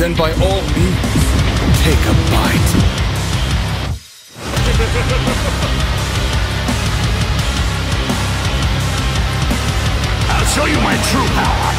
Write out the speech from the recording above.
then by all means, take a bite. I'll show you my true power.